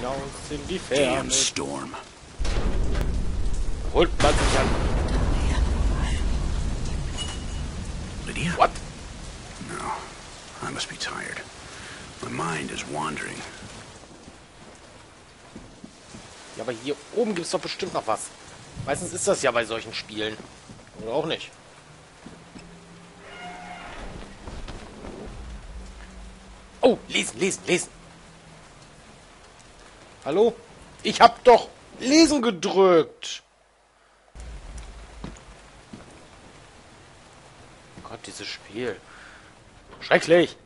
hinaus in die Damn Ferne. storm. Holt man sich an. Lydia? What? No. I must be tired. My mind is wandering. Ja, aber hier oben gibt es doch bestimmt noch was. Meistens ist das ja bei solchen Spielen. Oder auch nicht. Oh, lesen, lesen, lesen. Hallo? Ich hab doch lesen gedrückt. Gott, dieses Spiel. Schrecklich.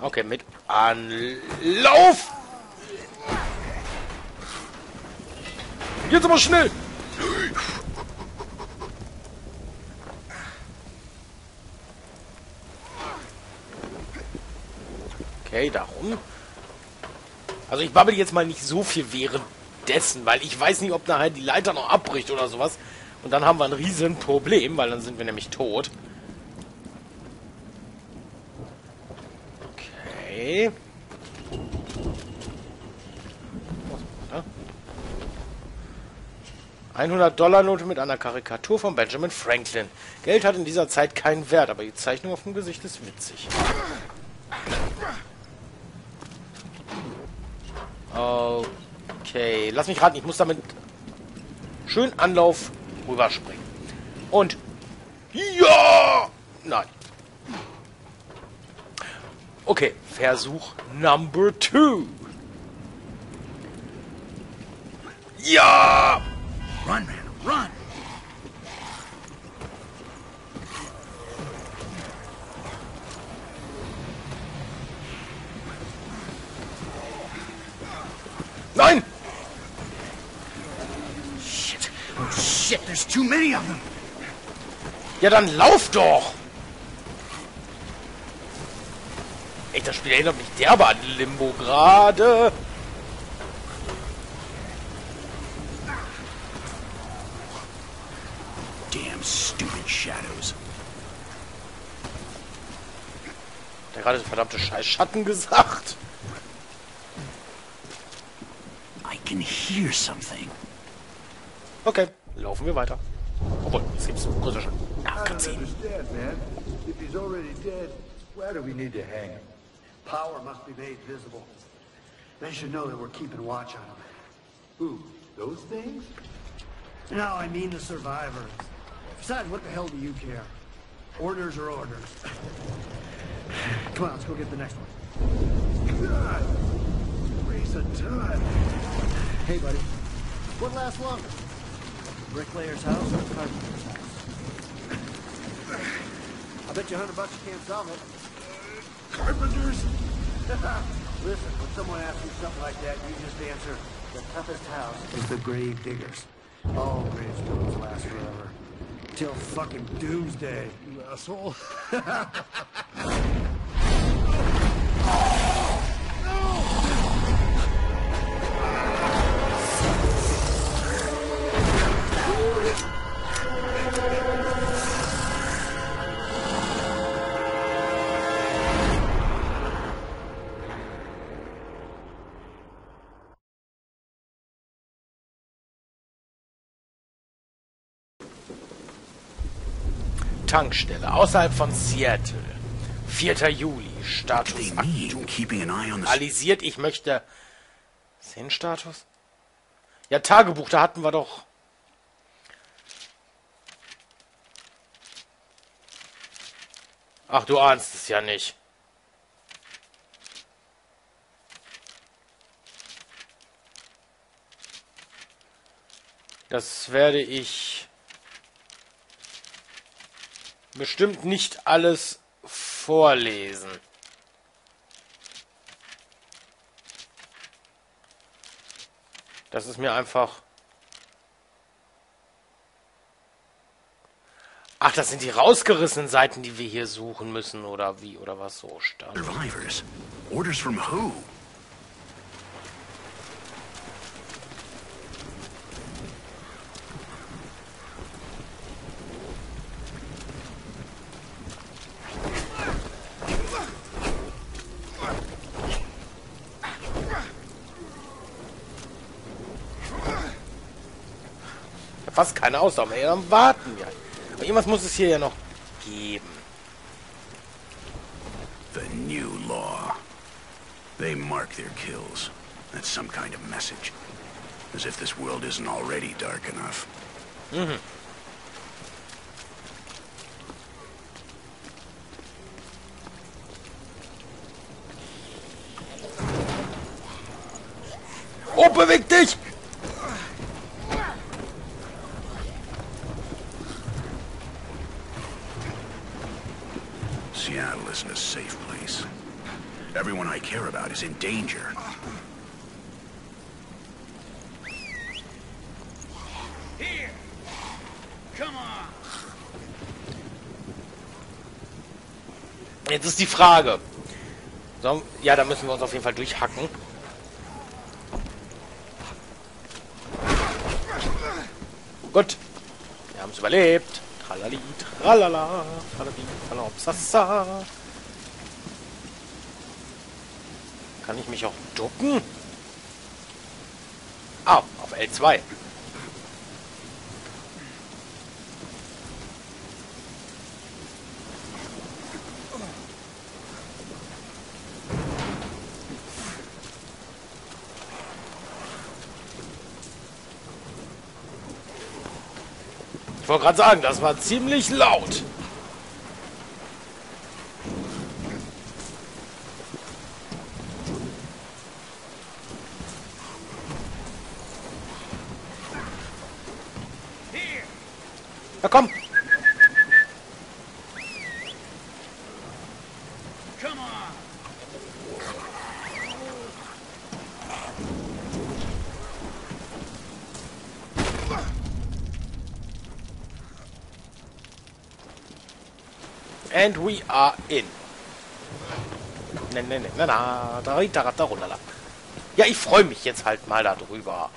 Okay, mit Anlauf! Jetzt aber schnell! Okay, darum. Also ich babbel jetzt mal nicht so viel währenddessen, weil ich weiß nicht, ob nachher die Leiter noch abbricht oder sowas. Und dann haben wir ein riesen Problem, weil dann sind wir nämlich tot. Okay. Was, 100 Dollar Note mit einer Karikatur von Benjamin Franklin. Geld hat in dieser Zeit keinen Wert, aber die Zeichnung auf dem Gesicht ist witzig. Okay, lass mich raten, ich muss damit schön Anlauf rüberspringen. Und ja! Nein. Okay, Versuch Number Two. Ja! Run, man, run! Nein! Shit. Oh, shit, there's too many of them. Ja, dann lauf doch! Echt, das Spiel erinnert mich derbe an Limbo gerade. Damn stupid shadows. Der gerade verdammte Scheiß Schatten gesagt. I can hear something. Okay, laufen wir weiter. Obwohl, es gibt kurzer Cutscene. If he's already dead, why do we need to hang him? Power must be made visible. They should know that we're keeping watch on him. Who? Those things? No, I mean the survivors. Besides, what the hell do you care? Orders are orders. Come on, let's go get the next one. God! Waste of time. Hey, buddy. What lasts longer? Bricklayer's house or carpenter's house? I bet you a hundred bucks you can't solve it. Carpenters? Listen, when someone asks you something like that, you just answer, the toughest house is the grave diggers. All gravestones last forever. Till fucking doomsday, you asshole. Tankstelle außerhalb von Seattle. 4. Juli. Status do they need? aktuell. Keeping an eye on the... Alisiert, ich möchte. Szenenstatus? Ja, Tagebuch, da hatten wir doch. Ach, du ahnst es ja nicht. Das werde ich bestimmt nicht alles vorlesen. Das ist mir einfach. Ach, das sind die rausgerissenen Seiten, die wir hier suchen müssen, oder wie, oder was so stand. Survivors. Orders from who? Fast keine Ausdauer mehr. Dann warten wir. Aber irgendwas muss es hier ja noch geben. The new law. They mark their kills. That's some kind of message. As if this world isn't already dark enough. Oh, beweg dich! Seattle isn't a safe place. Everyone I care about is in danger. Here! Come on! Jetzt ist die Frage. So, ja, da müssen wir uns auf jeden Fall durchhacken. Gut. Wir haben es überlebt. Tralali, tralala, tralali, tralopsassa. Kann ich mich auch ducken? Ah, auf L2. Wollte gerade sagen, das war ziemlich laut. Na komm. And we are in. Ne, ne, ne, na, na, da, da, da, runterla. Ja, ich freue mich jetzt halt mal darüber.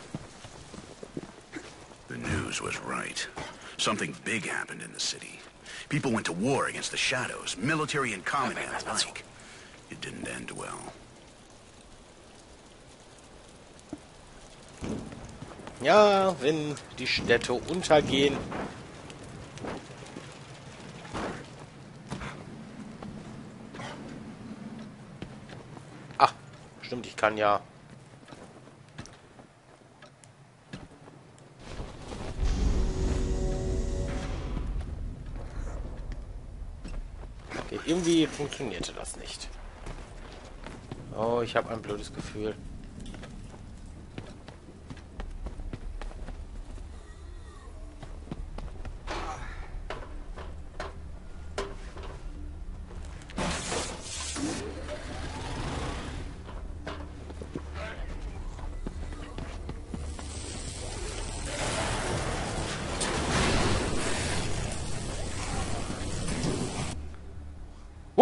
The news was right. Something big happened in the city. People went to war against the shadows, military and common alike. It didn't end well. Ja, wenn die Städte untergehen. Ach, stimmt, ich kann ja. Okay, irgendwie funktionierte das nicht. Oh, ich habe ein blödes Gefühl.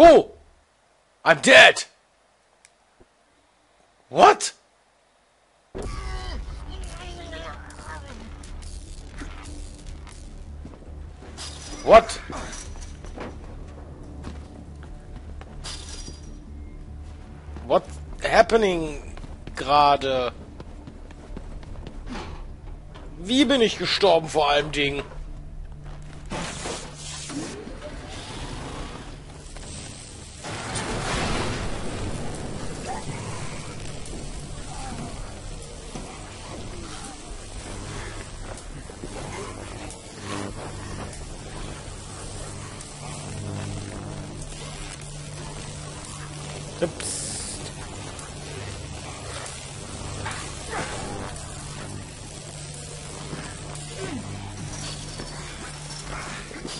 Oh! I'm dead! What? What? What happening gerade? Wie bin ich gestorben vor allem Ding? Psst.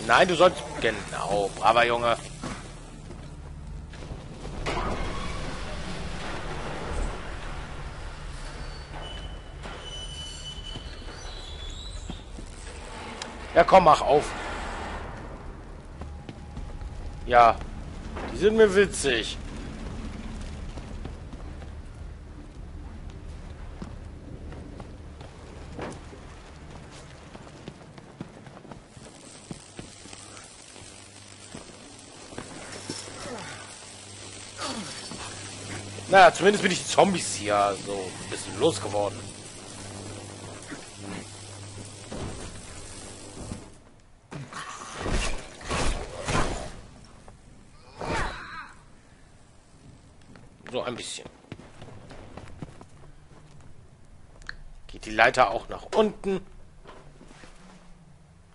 Nein, du sollst... Genau, braver Junge. Ja, komm, mach auf. Ja, die sind mir witzig. Na, zumindest bin ich Zombies hier so ein bisschen losgeworden. So ein bisschen. Geht die Leiter auch nach unten?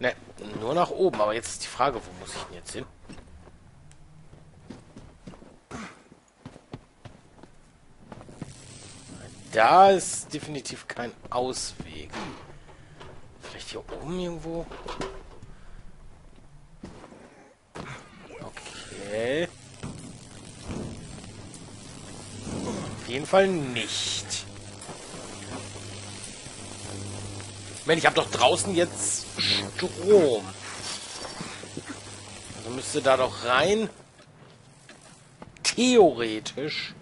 Ne, nur nach oben. Aber jetzt ist die Frage, wo muss ich denn jetzt hin? Da ist definitiv kein Ausweg. Vielleicht hier oben irgendwo? Okay. Auf jeden Fall nicht. Mensch, ich habe doch draußen jetzt Strom. Also müsste da doch rein. Theoretisch.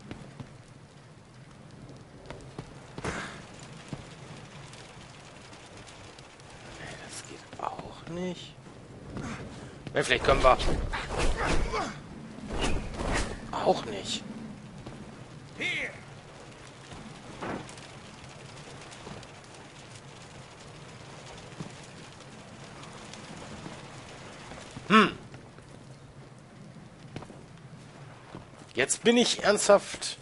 Nee, das geht auch nicht. Ja, vielleicht können wir... Auch nicht. Here! Jetzt bin ich ernsthaft...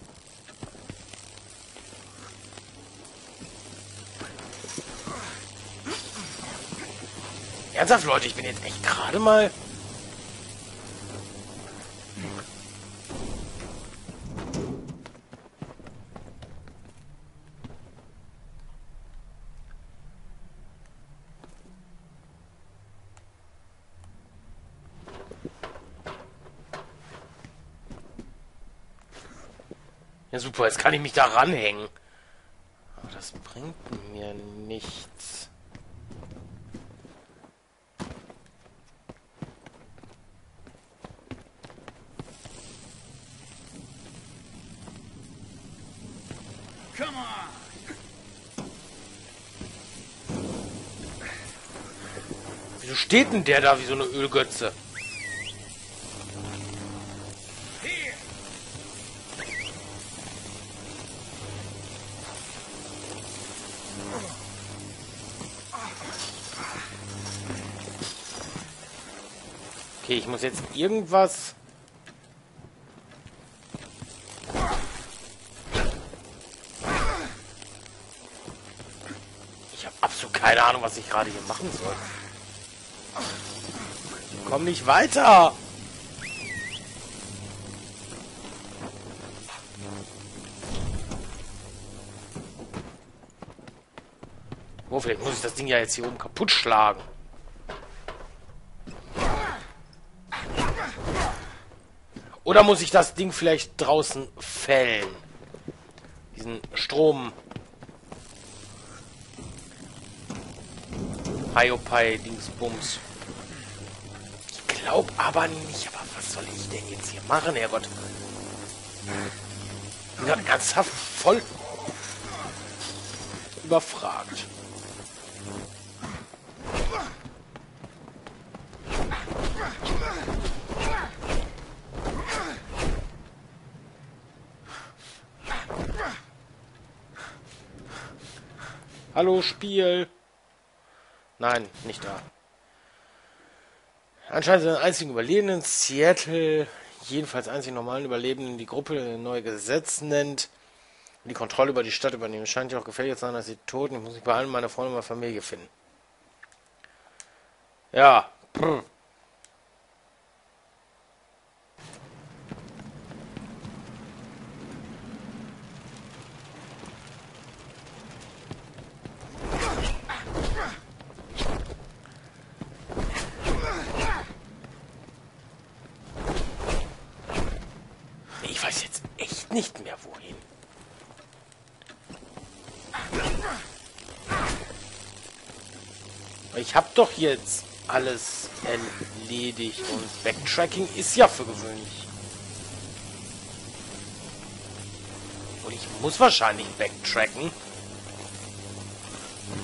Ernsthaft, Leute, ich bin jetzt echt gerade mal... Ja, super, jetzt kann ich mich da ranhängen. Aber das bringt mir nichts. Come on! Wieso steht denn der da wie so eine Ölgötze? Okay, ich muss jetzt irgendwas... Ich habe absolut keine Ahnung, was ich gerade hier machen soll. Komm nicht weiter. Oh, vielleicht muss ich das Ding ja jetzt hier oben kaputt schlagen. Oder muss ich das Ding vielleicht draußen fällen? Diesen Strom. Hiopai Dingsbums. Ich glaube aber nicht. Aber was soll ich denn jetzt hier machen, Herrgott? Ich bin ernsthaft voll überfragt. Hallo, Spiel. Nein, nicht da. Anscheinend sind die einzigen Überlebenden Seattle, jedenfalls einzigen normalen Überlebenden, die Gruppe ein neues Gesetz nennt, die Kontrolle über die Stadt übernehmen. Scheint ja auch gefährlich zu sein, dass sie toten. Ich muss mich bei allen meiner Freunde und meiner Familie finden. Ja. Pff. Ich weiß nicht mehr, wohin. Ich habe doch jetzt alles erledigt und Backtracking ist ja für gewöhnlich. Und ich muss wahrscheinlich backtracken.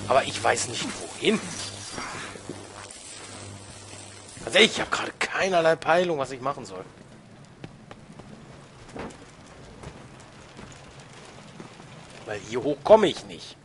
Aber ich weiß nicht wohin. Also ich habe gerade keinerlei Peilung, was ich machen soll. Weil hier hoch komme ich nicht.